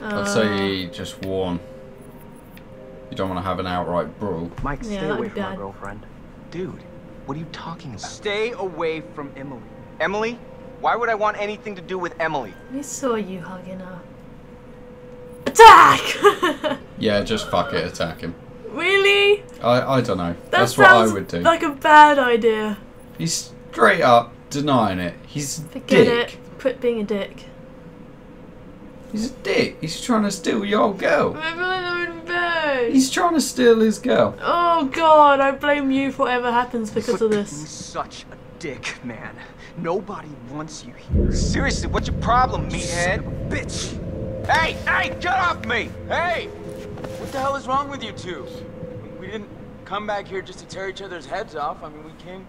[SPEAKER 1] Uh,
[SPEAKER 2] I'd say just one. You don't want to have an outright brawl.
[SPEAKER 3] Mike,
[SPEAKER 1] Yeah,
[SPEAKER 3] stay
[SPEAKER 1] that'd
[SPEAKER 3] away from our
[SPEAKER 1] bad.
[SPEAKER 3] girlfriend.
[SPEAKER 6] Dude, what are you talking about?
[SPEAKER 3] Stay away from Emily.
[SPEAKER 6] Emily? Why would I want anything to do with Emily?
[SPEAKER 1] we saw you hugging her. Attack!
[SPEAKER 2] Yeah, just fuck it, attack him.
[SPEAKER 1] really?
[SPEAKER 2] I, I don't know.
[SPEAKER 1] That
[SPEAKER 2] That's what I would do.
[SPEAKER 1] like a bad idea.
[SPEAKER 2] He's straight up denying it. He's a
[SPEAKER 1] Forget
[SPEAKER 2] dick.
[SPEAKER 1] it. Quit being a dick.
[SPEAKER 2] He's a dick. He's trying to steal your girl.
[SPEAKER 1] Oh
[SPEAKER 2] He's trying to steal his girl.
[SPEAKER 1] Oh god, I blame you for whatever happens because of
[SPEAKER 3] You're
[SPEAKER 1] this.
[SPEAKER 3] such a dick, man. Nobody wants you here.
[SPEAKER 6] Seriously, what's your problem,
[SPEAKER 3] Son
[SPEAKER 6] meathead?
[SPEAKER 3] of a bitch.
[SPEAKER 6] Hey, hey, get off me!
[SPEAKER 4] Hey! What the hell is wrong with you two? We didn't come back here just to tear each other's heads off. I mean, we came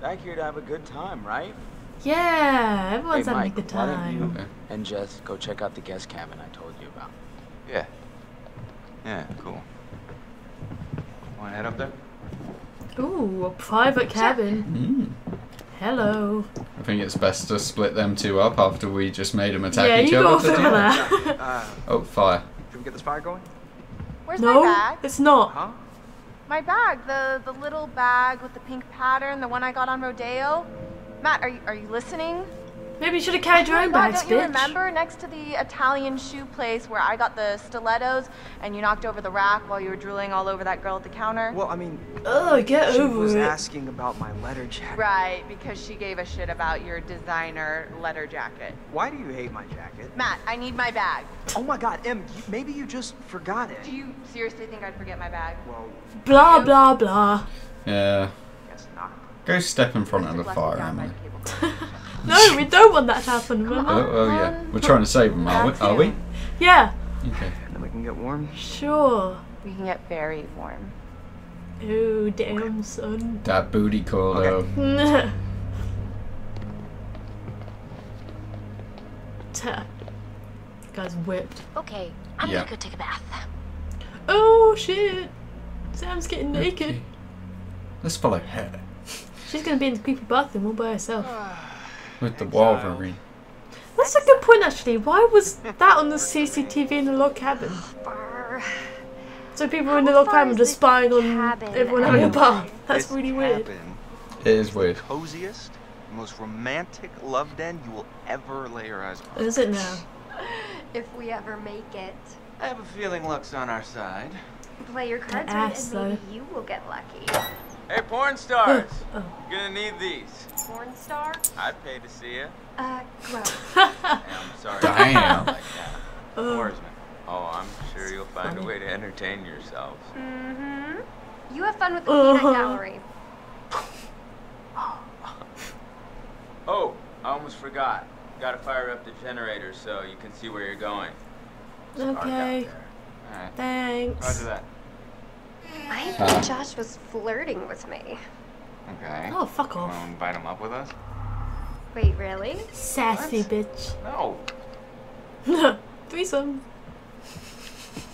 [SPEAKER 4] back here to have a good time, right?
[SPEAKER 1] Yeah, everyone's
[SPEAKER 4] hey,
[SPEAKER 1] having
[SPEAKER 4] Mike,
[SPEAKER 1] a good time.
[SPEAKER 4] why don't you
[SPEAKER 2] Okay.
[SPEAKER 4] and Jess go check out the guest cabin I told you about?
[SPEAKER 6] Yeah. Yeah, cool. Wanna head up there?
[SPEAKER 1] Ooh, a private cabin.
[SPEAKER 2] Mm.
[SPEAKER 1] Hello.
[SPEAKER 2] I think it's best to split them two up after we just made them attack
[SPEAKER 1] yeah,
[SPEAKER 2] each
[SPEAKER 1] you
[SPEAKER 2] other.
[SPEAKER 1] go
[SPEAKER 2] to do
[SPEAKER 1] over there.
[SPEAKER 3] Uh,
[SPEAKER 2] Oh, fire.
[SPEAKER 3] should we get this fire going?
[SPEAKER 5] Where's my bag?
[SPEAKER 1] it's not.
[SPEAKER 3] Huh?
[SPEAKER 5] My bag, the the little bag with the pink pattern, the one I got on Rodeo. Matt, are you are you listening?
[SPEAKER 1] Maybe you should have carried your
[SPEAKER 5] Oh
[SPEAKER 1] own
[SPEAKER 5] my God,
[SPEAKER 1] bags,
[SPEAKER 5] don't you remember next to the Italian shoe place where I got the stilettos and you knocked over the rack while you were drooling all over that girl at the counter?
[SPEAKER 3] Well, I mean,
[SPEAKER 1] Oh, get
[SPEAKER 3] she
[SPEAKER 1] over
[SPEAKER 3] was
[SPEAKER 1] it.
[SPEAKER 3] asking about my letter jacket.
[SPEAKER 5] Right, because she gave a shit about your designer letter jacket.
[SPEAKER 3] Why do you hate my jacket?
[SPEAKER 5] Matt, I need my bag.
[SPEAKER 3] Oh my god, Em, you, maybe you just forgot it.
[SPEAKER 5] Do you seriously think I'd forget my bag?
[SPEAKER 3] Well,
[SPEAKER 1] Blah blah blah.
[SPEAKER 2] Yeah.
[SPEAKER 3] guess not.
[SPEAKER 2] Go step in front of the fire,
[SPEAKER 5] down
[SPEAKER 2] Emily.
[SPEAKER 5] the cable car.
[SPEAKER 1] No, we don't want that to happen. Remember?
[SPEAKER 2] Oh, oh yeah. We're trying to save them, are we? Are we?
[SPEAKER 1] Yeah,
[SPEAKER 2] Okay.
[SPEAKER 3] And then we can get warm.
[SPEAKER 1] sure.
[SPEAKER 5] We can get very warm.
[SPEAKER 1] Oh damn, son.
[SPEAKER 2] That booty call,
[SPEAKER 3] Okay.
[SPEAKER 2] though.
[SPEAKER 1] Ta- Guy's whipped.
[SPEAKER 5] Okay, I'm
[SPEAKER 2] Yeah.
[SPEAKER 5] gonna go take a bath.
[SPEAKER 1] Oh shit! Sam's getting naked.
[SPEAKER 2] Okay. Let's follow her
[SPEAKER 1] She's gonna be in the creepy bathroom all by herself. Ah.
[SPEAKER 2] With the
[SPEAKER 4] Exiled.
[SPEAKER 2] Wolverine.
[SPEAKER 1] That's a good point, actually. Why was that on the CCTV in the log cabin? So people in the log cabin
[SPEAKER 7] is
[SPEAKER 1] just
[SPEAKER 7] the
[SPEAKER 1] spying on everyone having a
[SPEAKER 2] and-
[SPEAKER 1] bath. That's
[SPEAKER 6] This
[SPEAKER 1] really weird.
[SPEAKER 2] It is weird.
[SPEAKER 6] the coziest, most romantic love den you will ever lay your eyes on.
[SPEAKER 1] Is it now?
[SPEAKER 7] If we ever make it.
[SPEAKER 6] I have a feeling luck's on our side.
[SPEAKER 7] Play your cards right and maybe you will get lucky.
[SPEAKER 4] Hey, porn stars!
[SPEAKER 1] Oh.
[SPEAKER 4] You're gonna need these.
[SPEAKER 7] Porn star?
[SPEAKER 4] I'd pay to see you.
[SPEAKER 7] Uh, gross.
[SPEAKER 4] Hey, I'm sorry.
[SPEAKER 2] Damn.
[SPEAKER 4] Like that.
[SPEAKER 1] Oh.
[SPEAKER 4] Oarsman. Oh, I'm sure you'll find a way to entertain yourselves.
[SPEAKER 7] mm-hmm. You have fun with the peanut gallery.
[SPEAKER 4] Oh, I almost forgot. Gotta fire up the generator so you can see where you're going. It's
[SPEAKER 1] Okay.
[SPEAKER 4] there.
[SPEAKER 6] Alright,
[SPEAKER 1] Thanks.
[SPEAKER 6] roger that.
[SPEAKER 7] I
[SPEAKER 2] Ah.
[SPEAKER 7] think Josh was flirting with me.
[SPEAKER 6] Okay.
[SPEAKER 1] Oh, fuck
[SPEAKER 6] Want to
[SPEAKER 1] off.
[SPEAKER 6] invite him up with us?
[SPEAKER 7] Wait, really?
[SPEAKER 1] Sassy bitch.
[SPEAKER 6] No.
[SPEAKER 1] bitch. Threesome.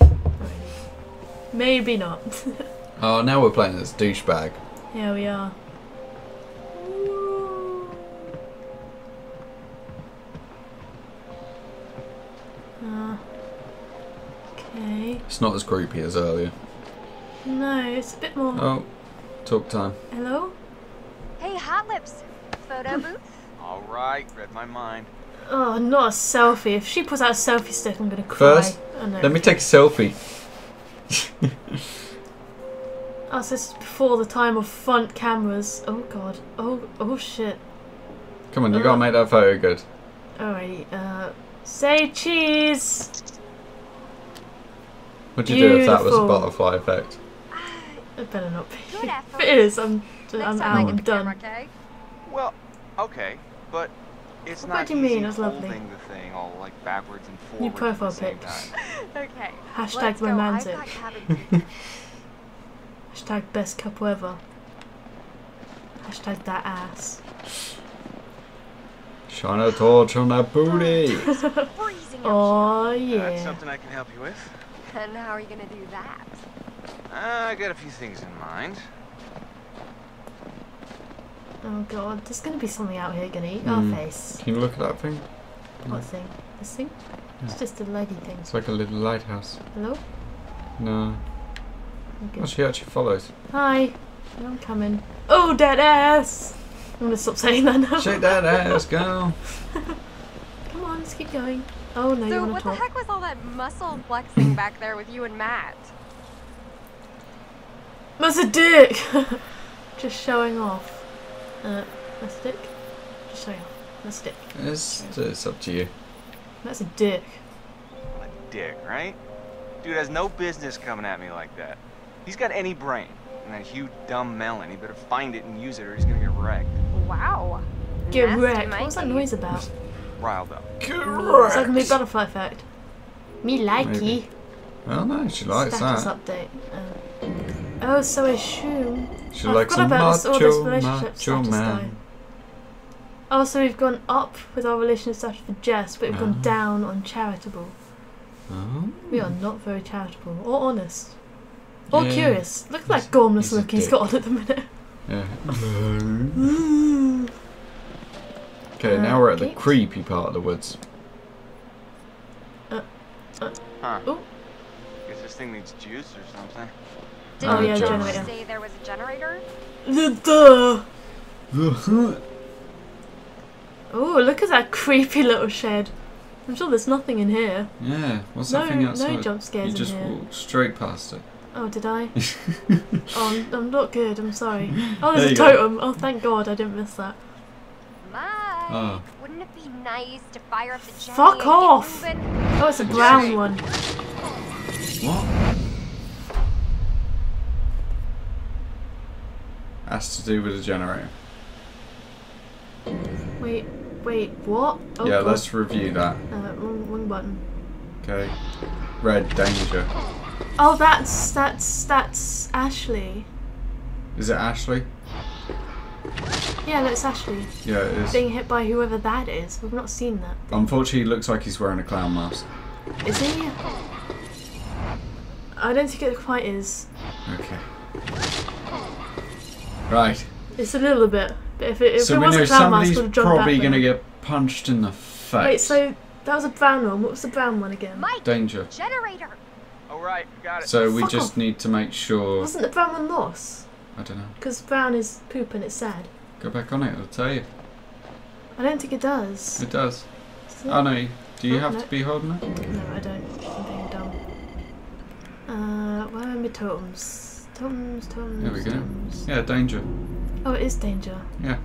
[SPEAKER 1] Alrighty. Maybe not.
[SPEAKER 2] Oh, now we're playing this douchebag.
[SPEAKER 1] Here we are. Uh, okay.
[SPEAKER 2] It's not as creepy as earlier.
[SPEAKER 1] No, it's a bit more.
[SPEAKER 2] Oh, talk time.
[SPEAKER 1] Hello?
[SPEAKER 7] Hey, Hot Lips. Photo booth?
[SPEAKER 6] Alright, read my mind.
[SPEAKER 1] Oh, not a selfie. If she puts out a selfie stick, I'm gonna cry.
[SPEAKER 2] First,
[SPEAKER 1] Oh, no.
[SPEAKER 2] Let me take a selfie.
[SPEAKER 1] Oh, so this is before the time of front cameras. Oh god. Oh, oh shit.
[SPEAKER 2] Come on, you gotta make that photo good.
[SPEAKER 1] Alright, Uh, say cheese.
[SPEAKER 2] What'd you do if that was a butterfly effect?
[SPEAKER 1] It better not be.
[SPEAKER 7] Good effort.
[SPEAKER 1] If it is, I'm,
[SPEAKER 7] Next
[SPEAKER 1] I'm out.
[SPEAKER 7] I
[SPEAKER 1] I'm done.
[SPEAKER 7] camera, okay?
[SPEAKER 6] Well, okay, but it's
[SPEAKER 1] What
[SPEAKER 6] not
[SPEAKER 1] do you mean,
[SPEAKER 6] It's
[SPEAKER 1] it was lovely?
[SPEAKER 6] holding the thing all like backwards and forwards.
[SPEAKER 1] New profile
[SPEAKER 6] at
[SPEAKER 1] pic.
[SPEAKER 7] Okay.
[SPEAKER 1] Hashtag
[SPEAKER 7] let's
[SPEAKER 1] romantic. Hashtag best couple ever. Hashtag that ass.
[SPEAKER 2] Shine a torch on that booty.
[SPEAKER 7] freezing out
[SPEAKER 1] Oh
[SPEAKER 6] That's something I can help you with.
[SPEAKER 7] And how are you gonna do that?
[SPEAKER 6] Uh, I got a few things in mind.
[SPEAKER 1] Oh god, there's gonna be something out here gonna eat our
[SPEAKER 2] Hmm.
[SPEAKER 1] face.
[SPEAKER 2] Can you look at that thing?
[SPEAKER 1] What thing? This thing? It's just a lady thing.
[SPEAKER 2] It's like a little lighthouse.
[SPEAKER 1] Hello?
[SPEAKER 2] No.
[SPEAKER 1] Okay.
[SPEAKER 2] Oh, she actually follows.
[SPEAKER 1] Hi. I'm coming. Oh, dead ass! I'm gonna stop saying that now.
[SPEAKER 2] Shake that ass, girl.
[SPEAKER 1] Come on, let's keep going. Oh no, you
[SPEAKER 7] so
[SPEAKER 1] wanna
[SPEAKER 7] what
[SPEAKER 1] talk?
[SPEAKER 7] the heck was all that muscle flexing back there with you and Matt?
[SPEAKER 1] That's a dick! Just showing off. Uh, that's a dick. Just showing off. That's a dick.
[SPEAKER 2] It's, it's up to you.
[SPEAKER 1] That's a dick.
[SPEAKER 6] What a dick, right? Dude has no business coming at me like that. He's got any brain. And that huge dumb melon, he better find it and use it or he's gonna get wrecked.
[SPEAKER 7] Wow.
[SPEAKER 1] Get
[SPEAKER 7] Nasty
[SPEAKER 1] wrecked. What was that noise about?
[SPEAKER 6] Riled up.
[SPEAKER 1] Is that gonna be butterfly effect? Me likey.
[SPEAKER 2] Maybe. Well, no, she likes
[SPEAKER 1] Status
[SPEAKER 2] that.
[SPEAKER 1] update. Uh, oh, so I assume.
[SPEAKER 2] She
[SPEAKER 1] I
[SPEAKER 2] likes
[SPEAKER 1] forgot
[SPEAKER 2] a
[SPEAKER 1] about this, all this
[SPEAKER 2] macho,
[SPEAKER 1] relationship
[SPEAKER 2] macho
[SPEAKER 1] status
[SPEAKER 2] man.
[SPEAKER 1] though. Oh, so we've gone up with our relationship status for Jess, but we've gone
[SPEAKER 2] Ah.
[SPEAKER 1] down on charitable.
[SPEAKER 2] Oh.
[SPEAKER 1] We are not very charitable or honest. Or
[SPEAKER 2] Yeah.
[SPEAKER 1] curious. Look at that gormless
[SPEAKER 2] he's a
[SPEAKER 1] look he's
[SPEAKER 2] dick.
[SPEAKER 1] got on at the minute.
[SPEAKER 2] Yeah. Okay,
[SPEAKER 1] Uh,
[SPEAKER 2] now we're at the
[SPEAKER 1] gate.
[SPEAKER 2] creepy part of the woods.
[SPEAKER 6] Huh.
[SPEAKER 1] Ooh.
[SPEAKER 6] Guess this thing needs juice or something.
[SPEAKER 7] Did
[SPEAKER 2] Oh, yeah,
[SPEAKER 7] just
[SPEAKER 1] generator.
[SPEAKER 7] say there was a generator?
[SPEAKER 1] Duh. Oh, look at that creepy little shed. I'm sure there's nothing in here.
[SPEAKER 2] yeah, what's
[SPEAKER 1] No,
[SPEAKER 2] that thing outside?
[SPEAKER 1] no
[SPEAKER 2] outside?
[SPEAKER 1] jump scares
[SPEAKER 2] you just
[SPEAKER 1] in here.
[SPEAKER 2] walked straight past it.
[SPEAKER 1] Oh, did I? oh, I'm, I'm not good. I'm sorry. Oh, there's
[SPEAKER 2] There
[SPEAKER 1] a
[SPEAKER 2] you go.
[SPEAKER 1] totem. Oh, thank God I didn't miss that.
[SPEAKER 7] Mike,
[SPEAKER 2] Oh.
[SPEAKER 7] wouldn't it be nice to fire up the Jenny
[SPEAKER 1] Fuck off. Oh, it's a brown one.
[SPEAKER 2] What? Has to do with the generator.
[SPEAKER 1] Wait, wait, what? Oh,
[SPEAKER 2] yeah,
[SPEAKER 1] God.
[SPEAKER 2] let's review that.
[SPEAKER 1] Uh, wrong, wrong button.
[SPEAKER 2] Okay. Red danger.
[SPEAKER 1] Oh, that's that's that's Ashley.
[SPEAKER 2] Is it Ashley?
[SPEAKER 1] Yeah, that's Ashley
[SPEAKER 2] Yeah, it is.
[SPEAKER 1] being hit by whoever that is. We've not seen that.
[SPEAKER 2] Unfortunately, it looks like he's wearing a clown mask.
[SPEAKER 1] Is he? I don't think it quite is.
[SPEAKER 2] Okay. Right.
[SPEAKER 1] It's a little bit. But if it, if
[SPEAKER 2] so
[SPEAKER 1] it
[SPEAKER 2] we
[SPEAKER 1] was
[SPEAKER 2] know
[SPEAKER 1] a clown mask,
[SPEAKER 2] somebody's
[SPEAKER 1] would have jumped
[SPEAKER 2] probably
[SPEAKER 1] back
[SPEAKER 2] going to get punched in the face.
[SPEAKER 1] Wait, so that was a brown one. What was the brown one again?
[SPEAKER 7] Mike,
[SPEAKER 2] Danger.
[SPEAKER 7] generator.
[SPEAKER 6] All right, got it.
[SPEAKER 2] So we
[SPEAKER 1] Fuck
[SPEAKER 2] just
[SPEAKER 1] off.
[SPEAKER 2] need to make sure.
[SPEAKER 1] Wasn't the brown one lost?
[SPEAKER 2] I don't know.
[SPEAKER 1] Because brown is poop and it's sad.
[SPEAKER 2] Go back on it. I'll tell you.
[SPEAKER 1] I don't think it does.
[SPEAKER 2] It does.
[SPEAKER 1] Does it?
[SPEAKER 2] Oh no. Do you
[SPEAKER 1] Oh,
[SPEAKER 2] have
[SPEAKER 1] no.
[SPEAKER 2] to be holding it?
[SPEAKER 1] No, I don't. I'm being dumb. Uh, where are my totems? Totems, totems,
[SPEAKER 2] There we go.
[SPEAKER 1] totems.
[SPEAKER 2] Yeah, danger.
[SPEAKER 1] Oh, it is danger.
[SPEAKER 2] Yeah.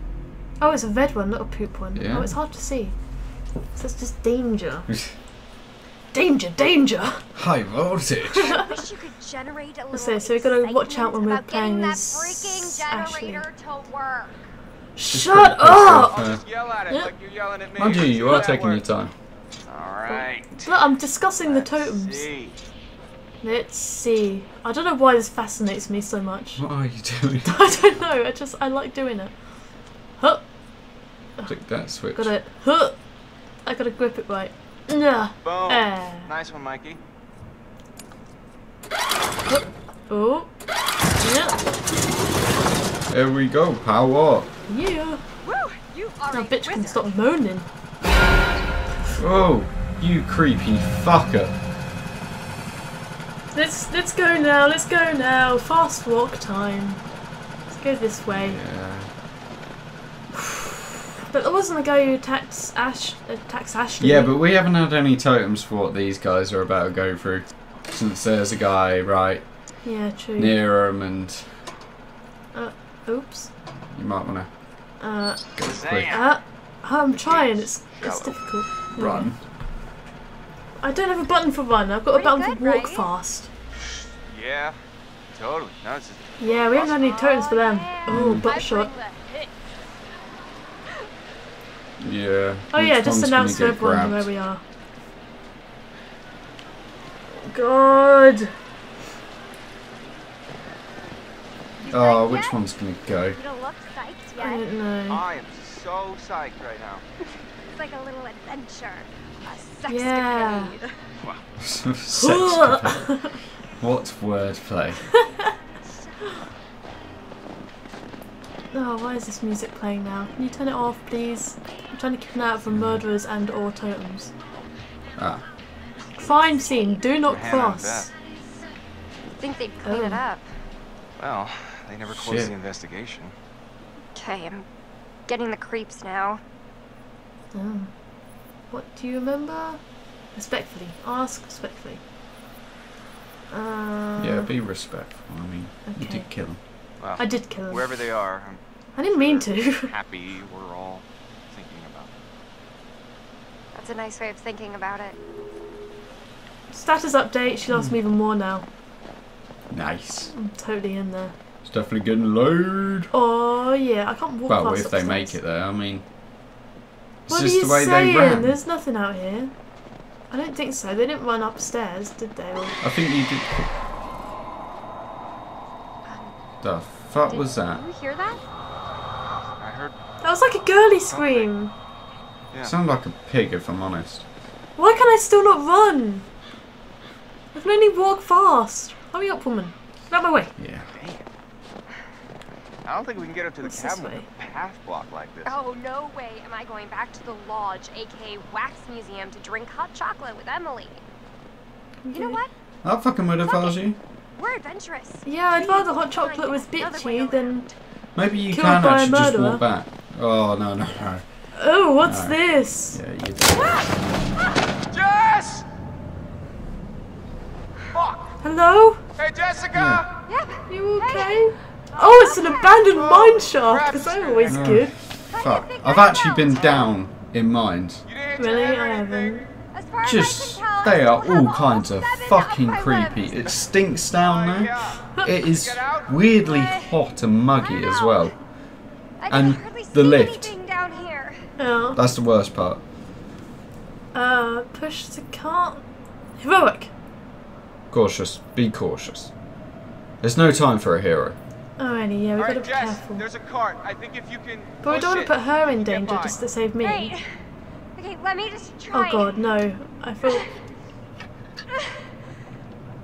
[SPEAKER 1] Oh, it's a red one, not a poop one.
[SPEAKER 2] Yeah.
[SPEAKER 1] Oh, it's hard to see. So it's just danger. danger, danger!
[SPEAKER 2] High voltage.
[SPEAKER 7] I wish you could generate a little
[SPEAKER 1] say, so we've gotta watch out when we're
[SPEAKER 7] excitement about getting
[SPEAKER 1] playing
[SPEAKER 7] that
[SPEAKER 1] as
[SPEAKER 7] freaking
[SPEAKER 1] Ashley.
[SPEAKER 7] generator to work.
[SPEAKER 1] Shut up!
[SPEAKER 2] Uh,
[SPEAKER 6] I'll just yell at it
[SPEAKER 1] yeah.
[SPEAKER 6] like you're yelling at me.
[SPEAKER 2] Mind you, you are
[SPEAKER 6] that
[SPEAKER 2] taking your time.
[SPEAKER 6] All right.
[SPEAKER 1] Look, I'm discussing the
[SPEAKER 6] Let's
[SPEAKER 1] totems.
[SPEAKER 6] see.
[SPEAKER 1] Let's see. I don't know why this fascinates me so much.
[SPEAKER 2] What are you doing?
[SPEAKER 1] I don't know. I just I like doing it. Huh.
[SPEAKER 2] Click that switch.
[SPEAKER 1] Got it. Huh. I gotta grip it right. Nah.
[SPEAKER 6] Boom.
[SPEAKER 1] Eh.
[SPEAKER 6] Nice one, Mikey. Huh.
[SPEAKER 1] Oh. Yeah.
[SPEAKER 2] There we go. Power.
[SPEAKER 1] Yeah.
[SPEAKER 7] Woo! You are
[SPEAKER 1] Now,
[SPEAKER 7] a
[SPEAKER 1] bitch can
[SPEAKER 7] wizard.
[SPEAKER 1] stop moaning.
[SPEAKER 2] Oh, you creepy fucker.
[SPEAKER 1] Let's let's go now. Let's go now. Fast walk time. Let's go this way.
[SPEAKER 2] Yeah.
[SPEAKER 1] But there wasn't the guy who attacks Ash attacks Ashley.
[SPEAKER 2] Yeah, but we haven't had any totems for what these guys are about to go through. Since there's a guy right
[SPEAKER 1] yeah, true.
[SPEAKER 2] near them, and
[SPEAKER 1] Oops.
[SPEAKER 2] you might want to
[SPEAKER 1] Uh,
[SPEAKER 2] go quick.
[SPEAKER 1] Uh, I'm trying. It's it's difficult.
[SPEAKER 2] Run.
[SPEAKER 1] I don't have a button for run. I've got a button
[SPEAKER 7] good,
[SPEAKER 1] for walk
[SPEAKER 7] right?
[SPEAKER 1] fast.
[SPEAKER 6] Yeah. Totally. No, it's
[SPEAKER 1] Yeah, we haven't had any totems for them. Oh,
[SPEAKER 7] I
[SPEAKER 1] butt
[SPEAKER 7] bring
[SPEAKER 1] shot.
[SPEAKER 2] Yeah.
[SPEAKER 1] Oh yeah, just announce to everyone
[SPEAKER 2] grabbed?
[SPEAKER 1] where we are. God.
[SPEAKER 7] You
[SPEAKER 2] Oh, which
[SPEAKER 7] yet?
[SPEAKER 2] one's gonna go?
[SPEAKER 7] You don't look psyched
[SPEAKER 1] I don't know.
[SPEAKER 6] I am so psyched right now.
[SPEAKER 7] It's like a little adventure. A sex
[SPEAKER 1] Yeah.
[SPEAKER 7] escapade.
[SPEAKER 2] Sex what wordplay?
[SPEAKER 1] Oh, why is this music playing now? Can you turn it off, please? I'm trying to keep an eye out for murderers and or totems.
[SPEAKER 2] Ah,
[SPEAKER 1] Crime scene, do not
[SPEAKER 6] Hannah
[SPEAKER 1] cross.
[SPEAKER 6] I
[SPEAKER 7] think they'd clean it
[SPEAKER 1] Oh.
[SPEAKER 7] up.
[SPEAKER 6] Well, they never closed
[SPEAKER 2] Shit.
[SPEAKER 6] the investigation.
[SPEAKER 7] Okay, I'm getting the creeps now.
[SPEAKER 1] Oh. What do you remember? Respectfully. Ask respectfully. Uh,
[SPEAKER 2] yeah, be respectful. I mean, you
[SPEAKER 1] okay.
[SPEAKER 2] did kill him.
[SPEAKER 6] Well,
[SPEAKER 1] I did kill him.
[SPEAKER 6] wherever they are, I'm
[SPEAKER 1] I didn't mean to.
[SPEAKER 6] happy we're all thinking about.
[SPEAKER 7] That's a nice way of thinking about it.
[SPEAKER 1] Status update, she loves me even more now.
[SPEAKER 2] Nice.
[SPEAKER 1] I'm totally in there.
[SPEAKER 2] It's definitely getting load.
[SPEAKER 1] Oh yeah, I can't walk
[SPEAKER 2] Well,
[SPEAKER 1] past
[SPEAKER 2] if they
[SPEAKER 1] upstairs.
[SPEAKER 2] make it there, I mean, it's
[SPEAKER 1] What
[SPEAKER 2] just
[SPEAKER 1] are you
[SPEAKER 2] the way
[SPEAKER 1] saying?
[SPEAKER 2] they ran.
[SPEAKER 1] There's nothing out here. I don't think so. They didn't run upstairs, did they? Or...
[SPEAKER 2] I think you did. Um, the fuck
[SPEAKER 7] Did
[SPEAKER 2] was that?
[SPEAKER 7] you hear that?
[SPEAKER 6] I heard.
[SPEAKER 1] That was like a girly scream.
[SPEAKER 6] Yeah.
[SPEAKER 2] Sound like a pig, if I'm honest.
[SPEAKER 1] Why can I still not run? I can only walk fast. Hurry up, woman. Get out of my way.
[SPEAKER 2] Yeah.
[SPEAKER 6] Damn. I don't think we can get up to the
[SPEAKER 1] What's this
[SPEAKER 6] cabin with a path block like this.
[SPEAKER 7] Oh, no way am I going back to the lodge, aka Wax Museum, to drink hot chocolate with Emily. You know
[SPEAKER 1] Okay.
[SPEAKER 7] what?
[SPEAKER 2] That fucking would have
[SPEAKER 7] Fuck
[SPEAKER 2] followed
[SPEAKER 7] it.
[SPEAKER 2] you.
[SPEAKER 7] We're adventurous.
[SPEAKER 1] Yeah, I'd rather hot chocolate was bitchy than.
[SPEAKER 2] Maybe you
[SPEAKER 1] Killed
[SPEAKER 2] can
[SPEAKER 1] by a
[SPEAKER 2] actually just
[SPEAKER 1] murderer.
[SPEAKER 2] walk back. Oh, no, no, no.
[SPEAKER 1] Oh, what's
[SPEAKER 2] No.
[SPEAKER 1] this?
[SPEAKER 2] Yeah, you did.
[SPEAKER 6] Jess! Fuck!
[SPEAKER 1] Hello?
[SPEAKER 6] Hey, Jessica!
[SPEAKER 7] Yep.
[SPEAKER 1] You okay? Oh, it's an abandoned mine shaft,
[SPEAKER 6] crap.
[SPEAKER 1] because I'm always
[SPEAKER 2] Yeah.
[SPEAKER 1] good.
[SPEAKER 2] Fuck. I've actually been down in mines.
[SPEAKER 1] Really? I haven't.
[SPEAKER 2] Just,
[SPEAKER 7] as I can tell,
[SPEAKER 2] they are all kinds of fucking creepy. It stinks down
[SPEAKER 6] Uh,
[SPEAKER 2] there. It is weirdly hot and muggy as well. And the lift.
[SPEAKER 7] anything down here.
[SPEAKER 1] Yeah.
[SPEAKER 2] That's the worst part.
[SPEAKER 1] Uh, push the cart. Heroic.
[SPEAKER 2] Cautious. Be cautious. There's no time for a hero.
[SPEAKER 1] Alrighty, yeah, we
[SPEAKER 6] All
[SPEAKER 1] gotta be
[SPEAKER 6] Jess,
[SPEAKER 1] careful.
[SPEAKER 6] there's a cart. I think if you can.
[SPEAKER 1] But we don't want to put her in
[SPEAKER 6] you can get
[SPEAKER 1] danger just to save me.
[SPEAKER 7] Wait. Okay, let me just try.
[SPEAKER 1] Oh god, no. I feel.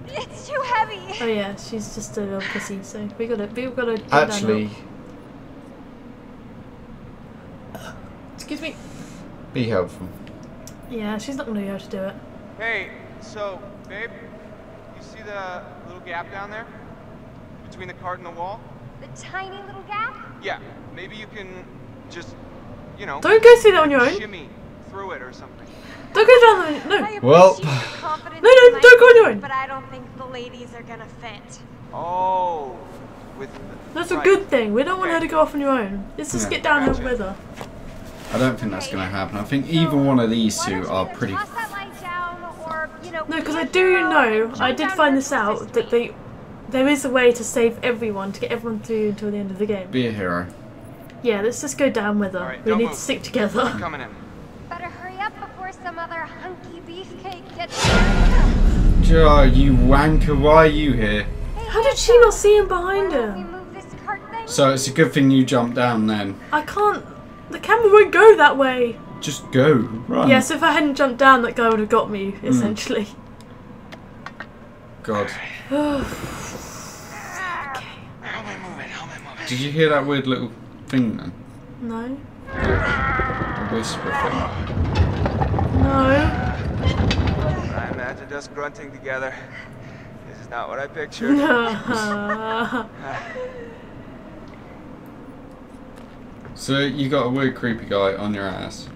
[SPEAKER 7] It's too heavy.
[SPEAKER 1] Oh yeah, she's just a little pussy, so we gotta, we gotta.
[SPEAKER 2] Actually.
[SPEAKER 1] Excuse me.
[SPEAKER 2] be helpful.
[SPEAKER 1] Yeah, she's not gonna be able to do it.
[SPEAKER 6] Hey, so, babe, you see the little gap down there? Between the cart and the wall?
[SPEAKER 7] The tiny little gap?
[SPEAKER 6] Yeah, maybe you can just, you know,
[SPEAKER 1] Don't go through that on your own.
[SPEAKER 6] shimmy through it or something.
[SPEAKER 1] Don't go down the. No.
[SPEAKER 7] I
[SPEAKER 2] Well-
[SPEAKER 7] appreciate your
[SPEAKER 1] No, no, don't go on your own.
[SPEAKER 7] But I don't think the ladies are gonna fit.
[SPEAKER 6] Oh, with the,
[SPEAKER 1] That's a good thing. We don't want her to go off on your own. Let's just
[SPEAKER 2] Yeah.
[SPEAKER 1] get downhill
[SPEAKER 6] Gotcha.
[SPEAKER 1] with her.
[SPEAKER 2] I don't think that's going to happen. I think either one of these two are pretty.
[SPEAKER 7] toss that light down or, you know,
[SPEAKER 1] No, because I do know, I did find this out, that
[SPEAKER 7] me.
[SPEAKER 1] they, there is a way to save everyone, to get everyone through until the end of the game.
[SPEAKER 2] Be a hero.
[SPEAKER 1] Yeah, let's just go down with her.
[SPEAKER 6] Alright,
[SPEAKER 1] we need
[SPEAKER 6] move.
[SPEAKER 1] to stick together.
[SPEAKER 6] Coming in.
[SPEAKER 7] Better hurry up before some other hunky beefcake gets hurt.
[SPEAKER 2] Joe, you wanker, why are you here?
[SPEAKER 1] How did she not see him behind
[SPEAKER 7] Why don't we
[SPEAKER 1] her?
[SPEAKER 7] move this cart thing?
[SPEAKER 2] So it's a good thing you jumped down then.
[SPEAKER 1] I can't. The camera won't go that way.
[SPEAKER 2] Just go. Run.
[SPEAKER 1] Yes, if I hadn't jumped down, that guy would have got me, hmm. essentially.
[SPEAKER 2] God.
[SPEAKER 6] Help me move it, help me move it.
[SPEAKER 2] Did you hear that weird little thing then?
[SPEAKER 1] No.
[SPEAKER 2] A whisper thing.
[SPEAKER 1] No.
[SPEAKER 6] I imagined us grunting together. This is not what I pictured.
[SPEAKER 2] So you got a weird creepy guy on your ass.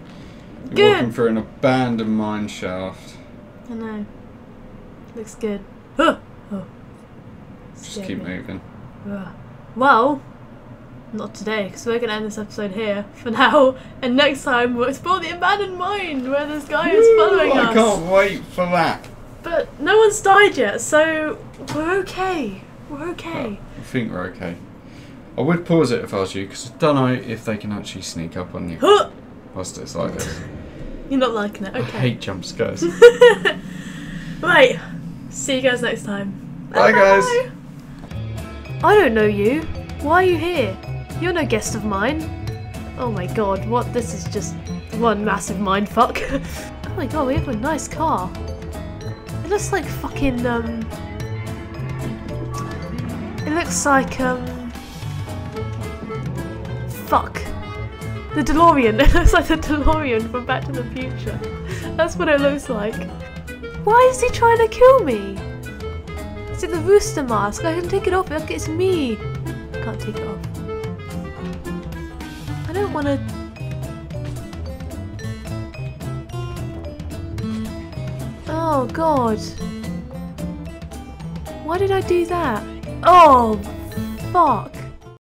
[SPEAKER 2] You're
[SPEAKER 1] Good.
[SPEAKER 2] walking through an abandoned mine shaft.
[SPEAKER 1] I know. Looks good. Huh. Oh.
[SPEAKER 2] Just keep moving.
[SPEAKER 1] Well, not today, because we're going to end this episode here for now. And next time we'll explore the abandoned mine where this guy is following
[SPEAKER 2] I
[SPEAKER 1] us.
[SPEAKER 2] can't wait for that.
[SPEAKER 1] But no one's died yet, so we're okay. We're okay.
[SPEAKER 2] I think we're okay. I would pause it if I was you, because I don't know if they can actually sneak up on you
[SPEAKER 1] Huh.
[SPEAKER 2] whilst it's like this.
[SPEAKER 1] You're not liking it. okay.
[SPEAKER 2] I hate jump scares.
[SPEAKER 1] Right. See you guys next time.
[SPEAKER 2] Bye, guys.
[SPEAKER 1] I don't know you. Why are you here? You're no guest of mine. Oh my god, what? This is just one massive mind fuck. oh my god, we have a nice car. It looks like fucking, um. It looks like, um. Fuck. The DeLorean. It looks like the DeLorean from Back to the Future. That's what it looks like. Why is he trying to kill me? Is it the rooster mask? I can take it off. Look, it's me. I can't take it off. I don't want to. Oh God! Why did I do that? Oh, fuck!